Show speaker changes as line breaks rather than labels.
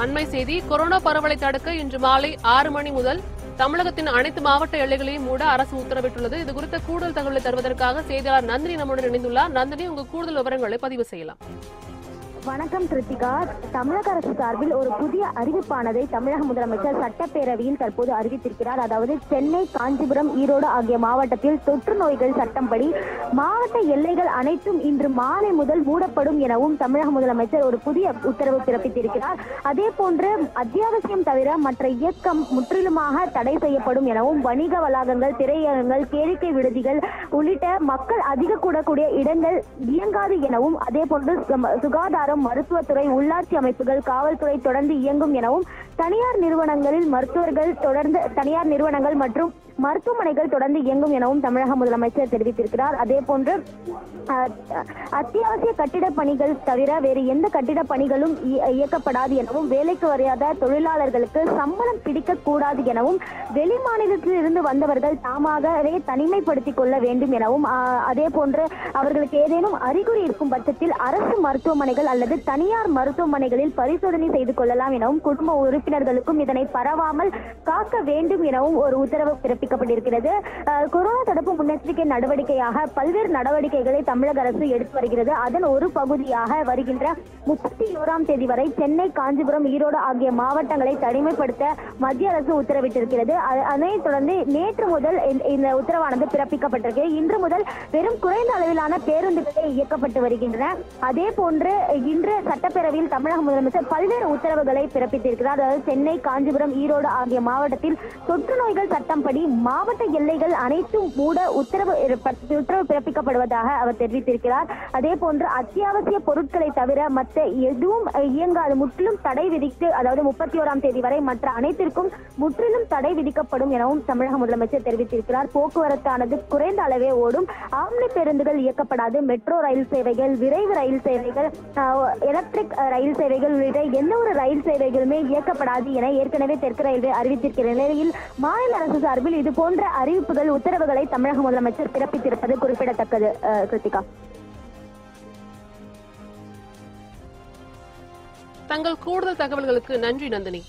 அண்மை செய்தி கொரோனா பரவலை தடுக்க இன்று மாலை ஆறு மணி முதல் தமிழகத்தின் அனைத்து மாவட்ட எல்லைகளையும் மூட அரசு உத்தரவிட்டுள்ளது. இது குறித்த கூடுதல் தகவலை தருவதற்காக செய்தியாளர் நந்தினி நம்முடன் இணைந்துள்ளார். நந்தினி உங்க கூடுதல் விவரங்களை பதிவு செய்யலாம்.
வணக்கம் கிருத்திகா தமிழக அரசு சார்பில் ஒரு புதிய அறிவிப்பானதை தமிழக முதலமைச்சர் சட்டப்பேரவையில் தற்போது அறிவித்திருக்கிறார். அதாவது சென்னை காஞ்சிபுரம் ஈரோடு ஆகிய மாவட்டத்தில் தொற்று நோய்கள் சட்டம்படி மாவட்ட எல்லைகள் அனைத்தும் இன்று மாலை முதல் மூடப்படும் எனவும் தமிழக முதலமைச்சர் ஒரு புதிய உத்தரவு பிறப்பித்திருக்கிறார். அதே போன்று அத்தியாவசியம் தவிர மற்ற இயக்கம் முற்றிலுமாக தடை செய்யப்படும் எனவும் வணிக வளாகங்கள் திரையரங்கள் கேளிக்கை விடுதிகள் உள்ளிட்ட மக்கள் அதிக கூடக்கூடிய இடங்கள் இயங்காது எனவும் அதே போன்று சும- சுகாதாரம் மருத்துவத்துறை உள்ளாட்சி அமைப்புகள் காவல்துறை தொடர்ந்து இயங்கும் எனவும் தனியார் நிறுவனங்களில் மருத்துவர்கள் தொடர்ந்து தனியார் நிறுவனங்கள் மற்றும் மருத்துவமனைகள் தொடர்ந்து இயங்கும் எனவும் தமிழக முதலமைச்சர் தெரிவித்திருக்கிறார். அதே போன்று அத்தியாவசிய கட்டிட பணிகள் தவிர வேறு எந்த கட்டிட பணிகளும் இயக்கப்படாது எனவும் வேலைக்கு வரையாத தொழிலாளர்களுக்கு சம்பளம் பிடிக்கக்கூடாது எனவும் வெளி மாநிலத்தில் இருந்து வந்தவர்கள் தாமாகவே தனிமைப்படுத்திக் கொள்ள வேண்டும் எனவும் அஹ், அதே போன்று அவர்களுக்கு ஏதேனும் அறிகுறி இருக்கும் பட்சத்தில் அரசு மருத்துவமனைகள் அல்லது தனியார் மருத்துவமனைகளில் பரிசோதனை செய்து கொள்ளலாம் எனவும் குடும்ப உறுப்பினர்களுக்கும் இதனை பரவாமல் காக்க வேண்டும் எனவும் ஒரு உத்தரவு பிறப்பு பிறப்பிக்கப்பட்டிருக்கிறது கொரோனா தடுப்பு முன்னெச்சரிக்கை நடவடிக்கையாக பல்வேறு நடவடிக்கைகளை தமிழக அரசு எடுத்து வருகிறது. அதன் ஒரு பகுதியாக வருகின்ற முப்பத்தி ஓராம் தேதி வரை சென்னை காஞ்சிபுரம் ஈரோடு ஆகிய மாவட்டங்களை தனிமைப்படுத்த மத்திய அரசு உத்தரவிட்டிருக்கிறது. அதனைத் தொடர்ந்து நேற்று முதல் இந்த- இந்த உத்தரவானது பிறப்பிக்கப்பட்டிருக்கு. இன்று முதல் வெறும் குறைந்த அளவிலான பேருந்துகளே இயக்கப்பட்டு வருகின்றன. அதே போன்று இன்று சட்டப்பேரவையில் தமிழக முதலமைச்சர் பல்வேறு உத்தரவுகளை பிறப்பித்திருக்கிறார். அதாவது சென்னை காஞ்சிபுரம் ஈரோடு ஆகிய மாவட்டத்தில் தொற்று நோய்கள் சட்டம்படி மாவட்ட எல்லைகள் அனைத்தும் மூட உத்தரவு உத்தரவு பிறப்பிக்கப்படுவதாக அவர் தெரிவித்திருக்கிறார். அதே போன்று அத்தியாவசிய பொருட்களை தவிர மற்ற எதுவும் இயங்காது. முற்றிலும் தடை விதித்து அதாவது முப்பத்தி ஓராம் தேதி வரை மற்ற அனைத்திற்கும் முற்றிலும் தடை விதிக்கப்படும் எனவும் தமிழக முதலமைச்சர் தெரிவித்திருக்கிறார். போக்குவரத்தானது குறைந்த அளவே ஓடும். ஆம்னி பேருந்துகள் இயக்கப்படாது. மெட்ரோ ரயில் சேவைகள் விரைவு ரயில் சேவைகள் எலக்ட்ரிக் ரயில் சேவைகள் உள்ளிட்ட எந்த ஒரு ரயில் சேவைகளுமே இயக்கப்படாது என ஏற்கனவே தெற்கு ரயில்வே அறிவித்திருக்கிற நிலையில் மாநில அரசு சார்பில் இது போன்ற அறிவிப்புகள் உத்தரவுகளை தமிழக முதலமைச்சர் பிறப்பித்திருப்பது குறிப்பிடத்தக்கது. கிருத்திகா.
தங்கள் கூடுதல் தகவல்களுக்கு நன்றி நந்தினி.